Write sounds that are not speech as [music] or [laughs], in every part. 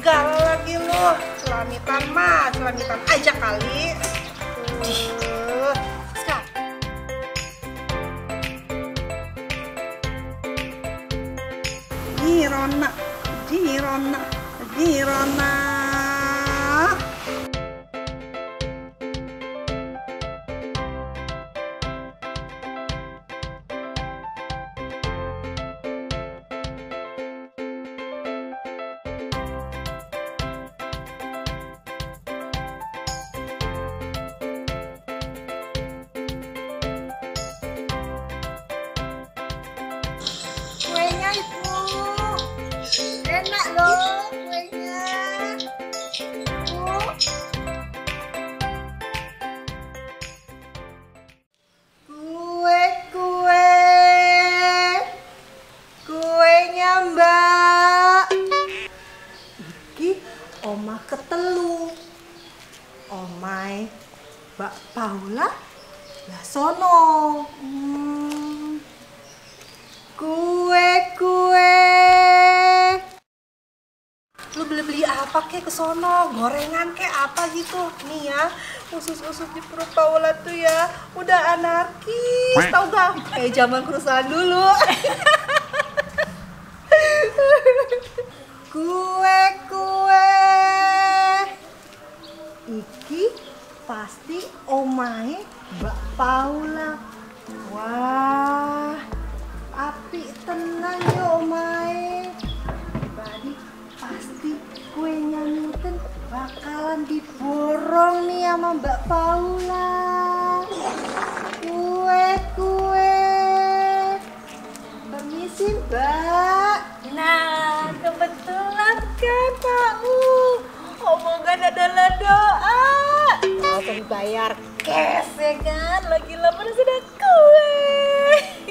segala lagi lu. Selamitan mah, selamitan aja kali. Uh. Siska, Dirona, Dirona, Dirona. kuenya Paula lah sono. Hmm. Kue, kue. Lu beli-beli apa kek ke sono? Gorengan kek apa gitu? Nih ya, usus-usus di perut Paula tuh ya udah anarkis, tau gak? Kayak zaman kerusuhan dulu. [laughs] kue, kue. Iki pasti omahe Mbak Paula. Wah, api tenang ya omahe. Bali pasti kuenya Newton bakalan diborong nih sama Mbak Paula. Kue, kue. Permisi Mbak. Nah, kebetulan kan Pak U. Omongan adalah doa. Dibayar cash ya kan. Lagi lamar sudah kue.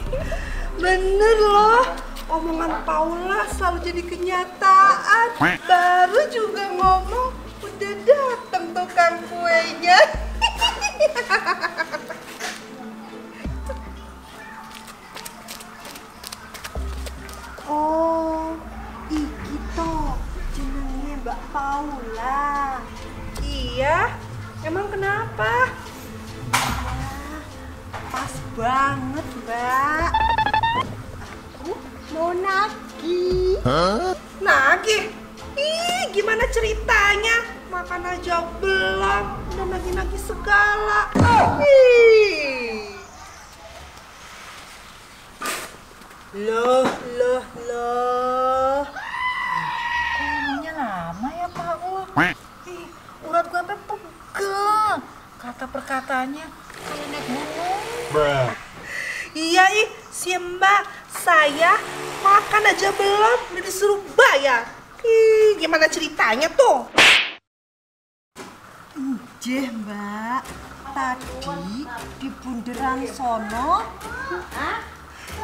[laughs] Bener loh, omongan Paula selalu jadi kenyataan. Baru juga ngomong, udah dateng tukang kuenya. [laughs] oh, iki toh jenenge Mbak Paula. Iya, emang kenapa? Pas banget, Mbak. Aku mau nagih. Nagih? Ih, gimana ceritanya? Makan aja belum, udah nagih-nagih segala. Ih. Loh, loh, loh. Ngomongnya lama ya Pak U. Ih, urat gue sampai pegel. Kata perkataannya kayak naik gunung. Iya ih, si mbak saya makan aja belum udah disuruh bayar. Ih, gimana ceritanya tuh? Ije mbak, tadi di bunderan sono.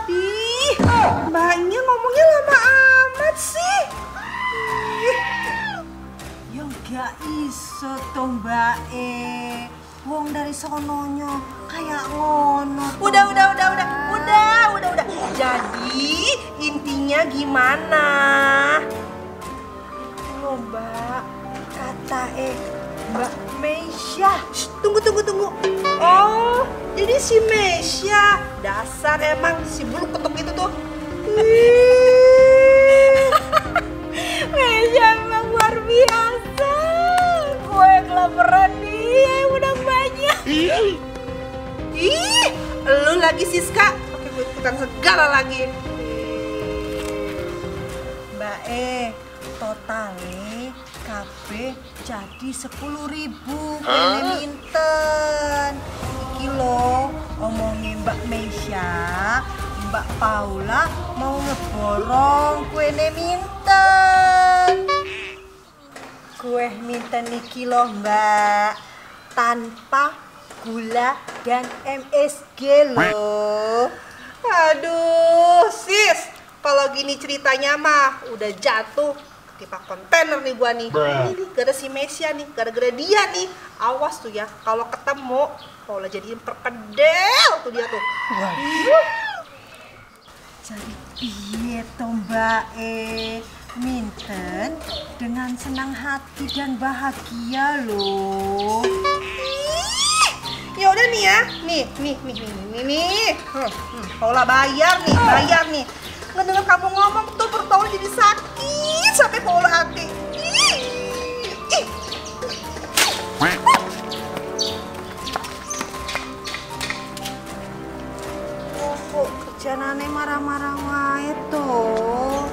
Ih, mbaknya ngomongnya lama amat sih. Ih, Ya gak iso toh mbak e. Wong dari sononya kayak ngono. Udah, udah, udah, udah, udah, udah, udah. Jadi intinya gimana? Mbak, kata eh Mbak Meisha. Shh, tunggu, tunggu, tunggu. Oh, jadi si Meisha. Dasar emang si bulu ketuk itu tuh. Ih. [laughs] lagi Siska pakai gue ikutan segala lagi. Mbak E, totale KB jadi sepuluh ribu minten. Iki lo omongin Mbak Meisha, Mbak Paula mau ngeborong kue minten. Kue minten iki loh mbak Tanpa gula dan MSG loh. Aduh sis. Kalau gini ceritanya mah udah jatuh Tipa kontainer nih gua nih. Ini nih gara si Mesia nih Gara-gara dia nih. Awas tuh ya Kalau ketemu Paula jadiin perkedel tuh dia tuh. Waduh. Jadi piye mbak eh Minten dengan senang hati dan bahagia loh. Udah nih ya, nih, nih, nih, nih, nih, nih. Hmm, hmm, Paula bayar nih, bayar nih. Ngedenger kamu ngomong tuh perut Paula jadi sakit sampai Paula hati. Ih, ih. Kok kerjaan aneh marah-marah wae toh.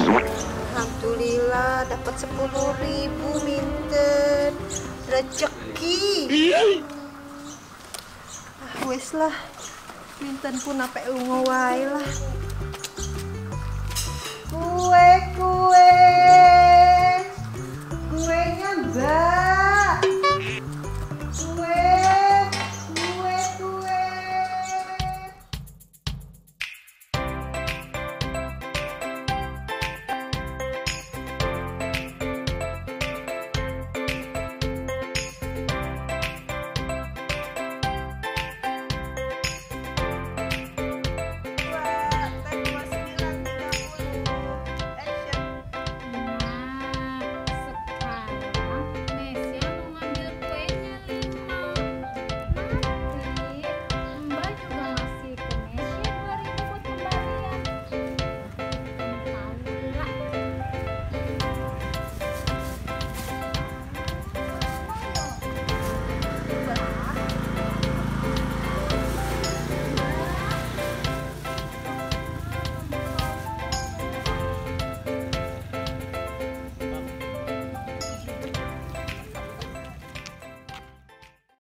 Alhamdulillah dapat sepuluh ribu Minten. Rezeki. Wes lah. Minten pun apa ungu wae lah. Kue, kue.